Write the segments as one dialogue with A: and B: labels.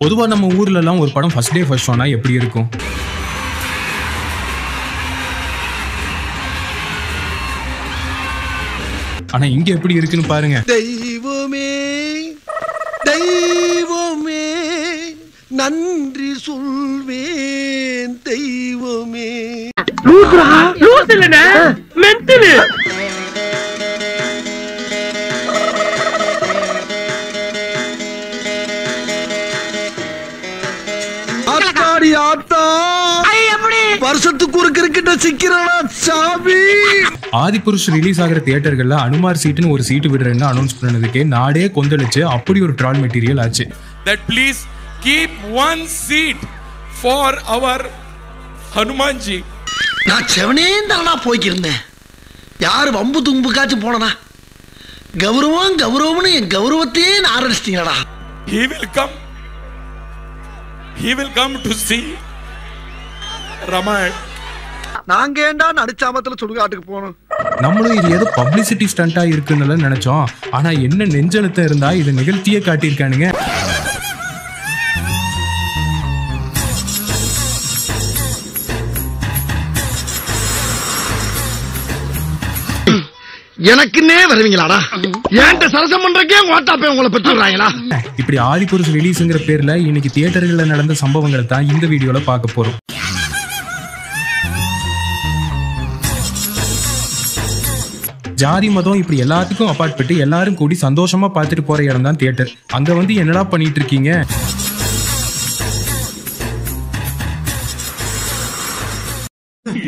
A: பொதுவா நம்ம ஊர்ல எல்லாம் ஒரு படம் ஃபர்ஸ்ட் டே ஃபர்ஸ்ட் ஷோனா எப்படி இருக்கும்? ஆனா இங்க எப்படி இருக்குன்னு பாருங்க.
B: தெய்வமே தெய்வமே நன்றி சொல்வேன் தெய்வமே. வருஷத்துக்கு ஒரு கிரிக்கெட்ட சிக்கிறானா சாமி?
A: ஆதிபுருஷ் ரிலீஸ் ஆகிற தியேட்டர்கள்ல அனுமார் சீட்டுன்னு ஒரு சீட்டு விடுறேன்னு அனௌன்ஸ் பண்ணதுக்கே நாடே கொந்தளிச்சு அப்படி ஒரு ட்ரால் மெட்டீரியல் ஆச்சு.
C: That please keep one seat for our Hanumanji.
B: நான் செவனே தானா போய்க்கிருந்தேன். யாரு வம்பு தும்புக்காச்சும் போனனா? கௌரவம் கௌரவம்னு என் கௌரவத்தையே ஆரம்பிச்சிட்டீங்களா
C: He will come. He will come to see Ramayana.
B: நாங்க ஏண்டா நடிச்சாமத்துல சுடுகாட்டுக்கு போனோம்
A: நம்மளும் இது ஏதோ பப்ளிசிட்டி ஸ்டண்டா இருக்குன்னு நினைச்சோம். ஆனா என்ன நெஞ்செழுத்தம் இருந்தா இதை நிகழ்த்தியே காட்டியிருக்கானுங்க.
B: எனக்குன்னே வருவீங்களாடா? ஏன்ட்ட சரசம் பண்றக்கே ஓட்டாப்பே உங்களை பெற்றுறாங்களா
A: இப்படி ஆதிபுருஷ் ரிலீஸ்ங்கிற பேர்ல இன்னைக்கு தியேட்டர்கள்ல நடந்த சம்பவங்களை தான் இந்த வீடியோல பார்க்க போறோம். ஜாதி மதம் இப்படி எல்லாத்துக்கும் அப்பாற்பட்டு எல்லாரும் கூடி சந்தோஷமா பார்த்துட்டு போற இடம் தான் தியேட்டர். அங்க வந்து என்னடா பண்ணிட்டு இருக்கீங்க?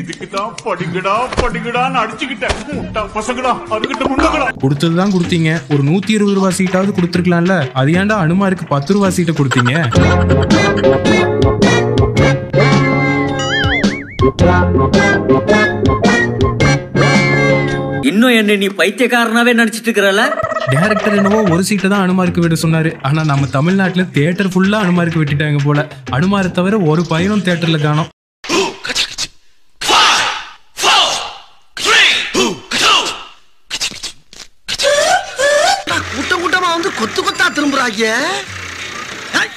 D: இதுக்கு தான் படிக்கடா படிக்கடான்னு அடிச்சுக்கிட்டேன்.
A: கொடுத்ததுதான் கொடுத்தீங்க. ஒரு நூத்தி இருபது ரூபாய் சீட்டாவது கொடுத்துருக்கலாம்ல. அது ஏன்டா அனுமாருக்கு பத்து ரூபாய் சீட்டை கொடுத்தீங்க?
E: இன்னும் என்ன நீ பைத்தியக்காரனாவே நடிச்சிட்டு இருக்கிறல
A: டேரக்டர் என்னவோ ஒரு சீட்டை தான் அனுமாருக்கு விட சொன்னாரு. ஆனா நம்ம தமிழ்நாட்டுல தியேட்டர் ஃபுல்லா அனுமாருக்கு விட்டுட்டாங்க போல. அனுமாரை தவிர ஒரு பையனும் தியேட்டர்ல காணோம்.
B: கூட்டம் கூட்டமா வந்து கொத்து கொத்தா திரும்புறாங்க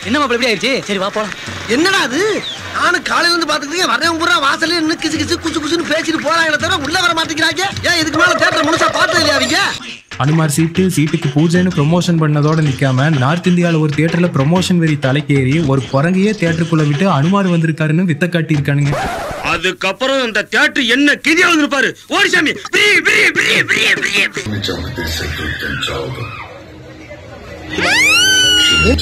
E: என்ன மாப்பிள்ள எப்படி ஆயிடுச்சு? சரி வா போலாம்.
B: என்னடா அது? நானும் காலையில இருந்து பாத்துக்கிட்டே வரேன் பூரா வாசல்ல நின்னு கிசு கிசு குசு குசுன்னு பேசிட்டு போறாங்க தவிர உள்ள வர மாட்டேங்கிறாங்க. ஏன் இதுக்கு மேல தேட்டர் முழுசா பார்த்தது இல்லையா அவங்க?
A: அனுமார் சீட்டு சீட்டுக்கு பூஜைன்னு ப்ரொமோஷன் பண்ணதோட நிக்காம நார்த் இந்தியால ஒரு தியேட்டர்ல ப்ரொமோஷன் வெறி தலைக்கேறி ஒரு குரங்கையே தியேட்டருக்குள்ள விட்டு அனுமார் வந்திருக்காருன்னு வித்த காட்டியிருக்கானுங்க.
F: அதுக்கப்புறம் இந்த தியேட்டர் என்ன கிரியா வந்திருப்பாரு ஓடிசாமி.
B: ஐயோ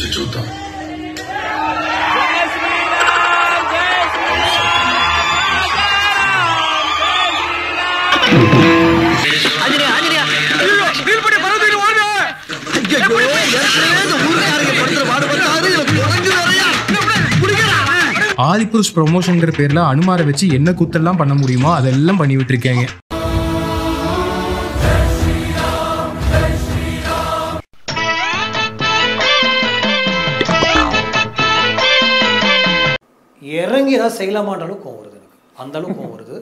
A: ஆதிபுருஷ் ப்ரொமோஷன்ங்கிற பேர்ல அனுமாரை வச்சு என்ன கூத்தெல்லாம் பண்ண முடியுமோ அதெல்லாம் பண்ணி விட்டுருக்காங்க.
G: இறங்கி ஏதாவது செய்யலாமான்ற அளவுக்கு கோவம் வருது எனக்கு. அந்த அளவுக்கு கோவம் வருது.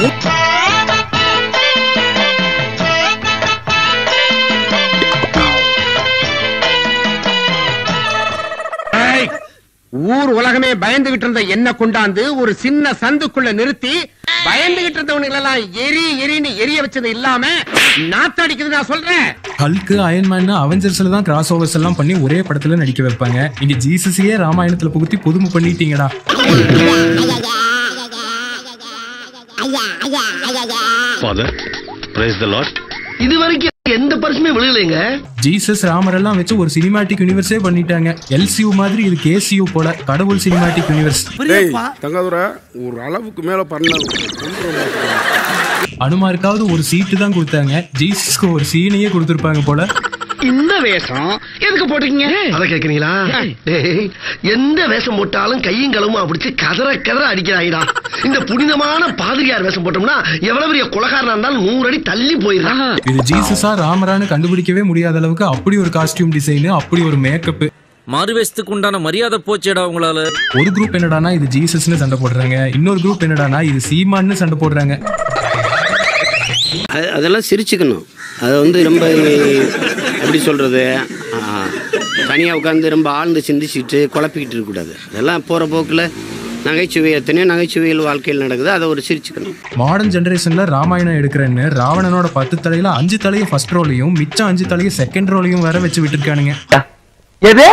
F: ஊர் உலகமே பயந்துகிட்டு இருந்த என்ன கொண்டாந்து ஒரு சின்ன சந்துக்குள்ள நிறுத்தி பயந்துகிட்டு இருந்தவனுங்க எல்லாம் எரி எரின்னு எரிய வச்சது இல்லாம நாத்தடிக்குது நான் சொல்றேன்.
A: ஹல்க்கு அயன்மேன் அவெஞ்சர்ஸ்ல தான் கிராஸ் ஓவர்ஸ் எல்லாம் பண்ணி ஒரே படத்துல நடிக்க வைப்பாங்க. இங்க ஜீசஸையே ராமாயணத்துல புகுத்தி புதுமை பண்ணிட்டீங்கடா.
D: ஃபாதர் பிரைஸ் த லார்ட்
B: இது வரைக்கும் எந்த பரிசுமே விழுகலைங்க.
A: ஜீசஸ் ராமர் எல்லாம் வச்சு ஒரு சினிமாட்டிக் யூனிவர்ஸே பண்ணிட்டாங்க. எல்சியூ மாதிரி இது கேசியூ போல கடவுள் சினிமாட்டிக் யூனிவர்ஸ்
H: தங்காதுரை ஒரு அளவுக்கு மேல பண்ண
A: அனுமாருக்காவது ஒரு சீட்டு தான் கொடுத்தாங்க. ஜீசஸ்க்கு ஒரு சீனையே கொடுத்துருப்பாங்க போல.
F: இந்த வேஷம் எதுக்கு போட்டீங்க
B: அத கேக்குறீங்களா டேய், எந்த வேஷம் போட்டாலும் கையும் களவுமா பிடிச்சு கதற கதற அடிக்கிறாங்கடா இந்த புனிதமான பாதிரியார் வேஷம் போட்டோம்னா எவ்வளவு பெரிய குலகாரனா இருந்தாலும் நூறு அடி தள்ளி போயிடறான்.
A: இது ஜீசஸா ராமரான்னு கண்டுபிடிக்கவே முடியாத அளவுக்கு அப்படி ஒரு காஸ்டியூம் டிசைன் அப்படி ஒரு மேக்கப்
E: மாறுவேஷத்துக்கு உண்டான மரியாதை போச்சேடா உங்களால.
A: ஒரு குரூப் என்னடானா இது ஜீசஸ்னு சண்டை போடுறாங்க இன்னொரு குரூப் என்னடானா இது சீமான்னு சண்டை போடுறாங்க.
I: அதெல்லாம் சிரிச்சுக்கணும். அது வந்து ரொம்ப எப்படி சொல்கிறது தனியாக உட்காந்து ரொம்ப ஆழ்ந்து சிந்திச்சுட்டு குழப்பிக்கிட்டு இருக்கக்கூடாது. அதெல்லாம் போகிற போக்கில் நகைச்சுவை எத்தனையோ நகைச்சுவைகள் வாழ்க்கையில் நடக்குது. அதை ஒரு சிரிச்சுக்கணும்.
A: மாடர்ன் ஜெனரேஷன்ல ராமாயணம் எடுக்கிறேன்னு ராவணனோட பத்து தலையில அஞ்சு தலையை ஃபர்ஸ்ட் ரோலையும் மிச்சம் அஞ்சு தலையை செகண்ட் ரோலையும் வேற வச்சு விட்டுருக்கானுங்க.
F: எது?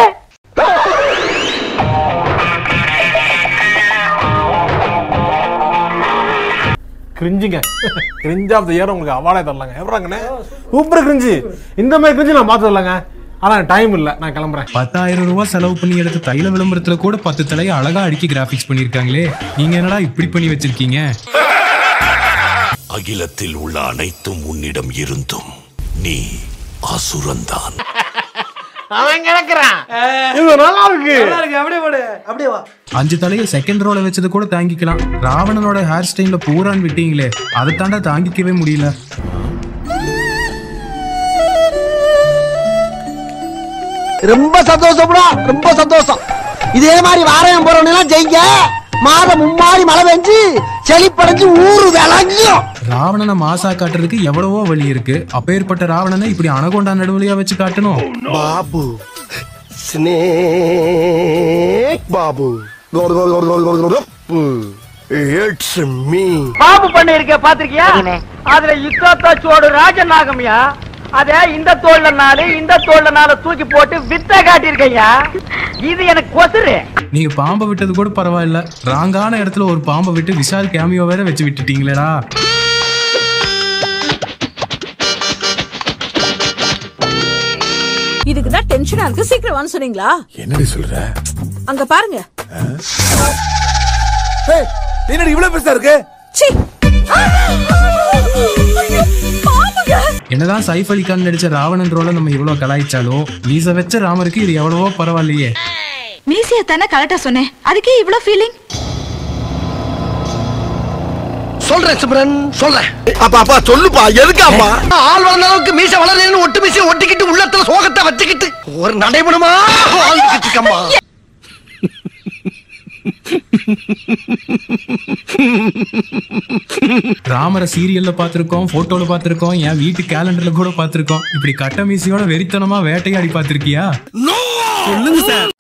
J: கிரிஞ்சுங்க. கிரிஞ்ச் ஆஃப் த இயர் உங்களுக்கு அவார்டே தரலாங்க. எவ்வளோங்கண்ணே சூப்பர். கிரிஞ்சு. இந்த மாதிரி கிரிஞ்சு நான் பார்த்து தரலாங்க. ஆனால் டைம் இல்லை. நான் கிளம்புறேன்.
A: பத்தாயிரம் ரூபாய் செலவு பண்ணி எடுத்த தைல விளம்பரத்துல கூட பத்து தலையை அழகா அடுக்கி கிராபிக்ஸ் பண்ணிருக்காங்களே நீங்க என்னடா இப்படி பண்ணி வச்சிருக்கீங்க?
K: அகிலத்தில் உள்ள அனைத்தும் உன்னிடம் இருந்தும் நீ அசுரன்தான்.
F: அவன் கிடக்குறான்.
J: இது நல்லா இருக்கு.
G: அப்படியே போடு. அப்படியே வா.
A: அஞ்சு தலையை செகண்ட் ரோல வச்சது கூட தாங்கிக்கலாம். ராவணனோட ஹேர் ஸ்டைல்ல பூரான் விட்டீங்களே அதை தாண்டா தாங்கிக்கவே முடியல.
B: ரொம்ப சந்தோஷம்டா ரொம்ப சந்தோஷம். இதே மாதிரி வாரம் போறவனா ஜெயிங்க. மாதம் மும்மாறி மழை பெஞ்சு செழிப்படைஞ்சு ஊரு விளங்கியும்
A: ராவணனை மாசா காட்டுறதுக்கு எவ்வளவோ வழி இருக்கு. அப்பேற்பட்ட ராவணனை இப்படி அணகொண்டா நடுவழியா வச்சு காட்டணும்.
B: Babu. Snake Babu. It's me
F: Babu பண்ண இருக்க பாத்திருக்கியா அதுல யுத்தத்தோடு ராஜநாகம்யா அத இந்த தோல்ல நாலு இந்த தோல்ல நாலு தூக்கி போட்டு வித்த காட்டியிருக்கையா? இது எனக்கு கொசுரு
A: நீங்க பாம்பை விட்டது கூட பரவாயில்ல. ராங்கான இடத்துல ஒரு பாம்பை விட்டு விஷால் கேமியோ வேற வச்சு விட்டுட்டீங்களேடா.
L: டென்ஷனா இருக்கு சீக்கிரம் வான்னு சொன்னீங்களா?
K: என்னடி சொல்ற?
L: அங்க பாருங்க.
K: என்னடி இவ்வளவு பெருசா இருக்கு?
L: சீ
A: என்னதான் சைஃப் அலி கான் நடிச்ச ராவணன் ரோல நம்ம இவ்வளவு கலாய்ச்சாலும் மீச வச்ச ராமருக்கு இது எவ்வளவோ பரவாயில்லையே.
L: மீசிய தானே கரெக்டா சொன்னேன். அதுக்கே இவ்ளோ ஃபீலிங்
B: சொல்றேன் சிம்ரன் சொல்றேன். அப்பா அப்பா சொல்லுப்பா எதுக்காப்பா ஆள் வளர்ந்த அளவுக்கு மீச வளரலன்னு ஒட்டு மீசை ஒட்டிக்கிட்டு உள்ளத்துல சோகத்தை வச்சுக்கிட்டு ஒரு நடைபெணுமா வாழ்ந்துக்கிட்டு இருக்கம்மா
A: ராமரை சீரியல்ல பார்த்திருக்கோம் போட்டோல பார்த்திருக்கோம் என் வீட்டு கேலண்டர்ல கூட பார்த்திருக்கோம். இப்படி கட்ட மீசையோட வெறித்தனமா வேட்டையாடி பார்த்திருக்கியா?
K: சொல்லுங்க சார்.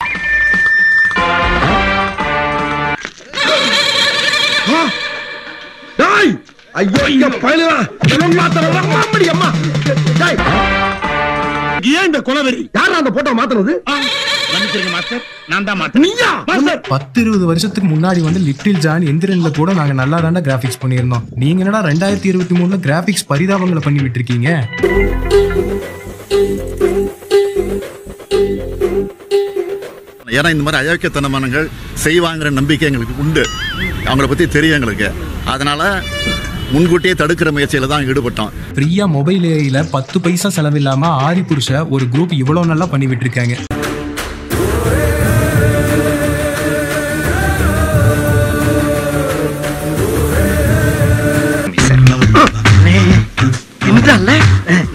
B: ஐயோ ஐயோ பயலுவா மாமடி அம்மா. டேய். ஏன் இந்த கொலவெறி? யார் அந்த போட்டோ மாத்துறது
F: மன்னிச்சிருங்க மாஸ்டர். நான் தான் மாட்டேன்
B: நீயா? மாஸ்டர்.
A: பத்து இருபது வருஷத்துக்கு முன்னாடி வந்து லிட்டில் ஜான் எந்திரன்ல கூட நாங்க நல்லா தாண்டா கிராபிக்ஸ் பண்ணியிருந்தோம். நீங்க என்னடா ரெண்டாயிரத்தி இருபத்தி மூணுல கிராபிக்ஸ் பரிதாபங்களை பண்ணி விட்டுருக்கீங்க?
M: ஏன்னா இந்த மாதிரி அயோக்கியத்தனமானங்கள் செய்வாங்கிற நம்பிக்கை எங்களுக்கு உண்டு. அவங்கள பத்தி தெரியும் எங்களுக்கு. அதனால முன்கூட்டியே தடுக்கிற முயற்சியில தான் ஈடுபட்டோம்.
A: ஃப்ரீயா மொபைல் ஏஐல பத்து பைசா செலவில்லாம ஆரி புருஷ ஒரு குரூப் இவ்வளவு நல்லா பண்ணி விட்டுருக்காங்க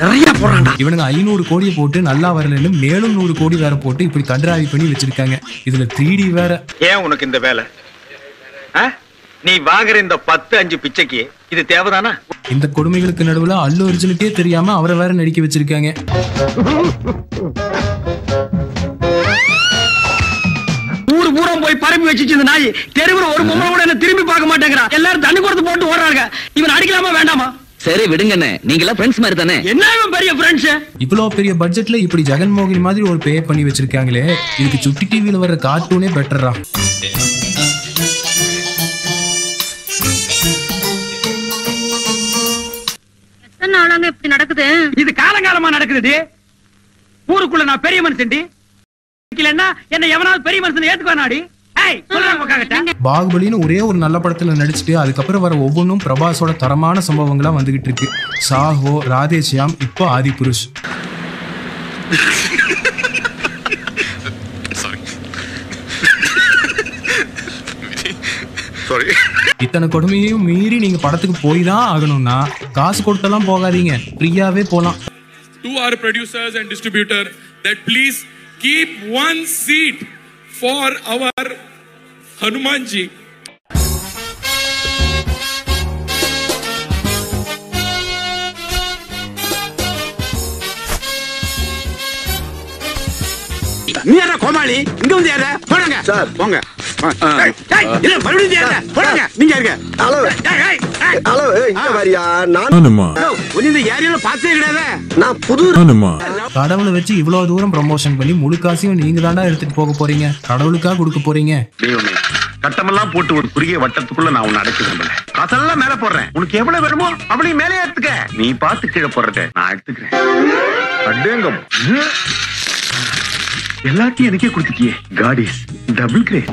B: நிறைய போறான்டா
A: இவனுங்க ஐநூறு கோடியை போட்டு நல்லா வரலன்னு மேலும் நூறு கோடி வேற போட்டு இப்படி கன்றாவி பண்ணி வச்சிருக்காங்க. இதுல த்ரீ டி வேற.
F: ஏன் உனக்கு இந்த வேலை? ஆ? நீ வாங்குற இந்த பத்து அஞ்சு பிச்சைக்கு இது தேவைதானா?
A: இந்த கொடுமைகளுக்கு நடுவுல அல்லு அர்ஜுனுக்கே தெரியாம அவரை வேற நடிக்க வச்சிருக்காங்க.
F: ஊர் பூரா போய் பரப்பி வச்சுச்சு இந்த நாய். தெருவில் ஒரு பொம்பளை கூட என்ன திரும்பி பார்க்க மாட்டேங்கிறா. எல்லாரும் தண்ணி கொடுத்து போட்டு ஓடுறாங்க இவன் அடிக்கலாமா வேண்டாமா?
E: சரி விடுங்கண்ணே நீங்களா ஃப்ரெண்ட்ஸ் மாதிரி தானே?
F: என்ன இவன் பெரிய ஃப்ரெண்ட்ஸ்
A: இவ்வளவு பெரிய பட்ஜெட்ல இப்படி ஜெகன்மோகினி மாதிரி ஒரு பே பண்ணி வச்சிருக்காங்களே. இதுக்கு சுட்டி டிவில வர்ற கார்ட்டூனே பெட்டரா
L: நடக்குது?
F: இது காலங்காலமா நடக்குது ஊருக்குள்ள நான் பெரிய மனுஷன்டி. இல்லன்னா என்ன எவனாவது பெரிய மனுஷன் ஏத்துக்குவானாடி?
A: பாகுபலின்னு ஒரே ஒரு நல்ல படத்துல நடிச்சுட்டு அதுக்கப்புறம் வர ஒவ்வொன்றும் பிரபாஸோட தரமான சம்பவங்களா வந்துகிட்டு இருக்கு. சாஹோ ராதேஷ்யாம் இப்போ ஆதி புருஷ்
M: சாரி
A: இத்தனை கொடுமையையும் மீறி நீங்க படத்துக்கு போய் தான் ஆகணும்னா காசு கொடுத்தெல்லாம் போகாதீங்க ஃப்ரீயாவே போலாம்
C: to our producers and distributor that please keep one seat for
F: our Hanumanji கோமாளி இங்க வந்து யாரா? போடுங்க. சார். போங்க. இல்ல மறுபடியும் யாரா? போடுங்க. நீங்க இருங்க
B: ஹலோ. இங்க வரியா? நான்
F: இந்த ஏரியால பார்த்தே கிடையாது.
B: நான் புது
A: கடவுளை வச்சு இவ்வளவு தூரம் ப்ரமோஷன் பண்ணி முழு காசையும் நீங்க தாண்டா எடுத்துட்டு போக போறீங்க. கடவுளுக்கா கொடுக்க போறீங்க.
N: கட்டமெல்லாம் போட்டு ஒரு குறுகிய வட்டத்துக்குள்ள நான் உன்னை அடைக்க விரும்பல. காசெல்லாம் மேல போடுறேன். உனக்கு எவ்வளவு வேணுமோ அவளையும் மேலே எடுத்துக்க நீ பார்த்து கீழே போடுறத நான் எடுத்துக்கிறேன். அடேங்கம் எல்லாத்தையும் எனக்கே கொடுத்துட்டியே. Goddess is double great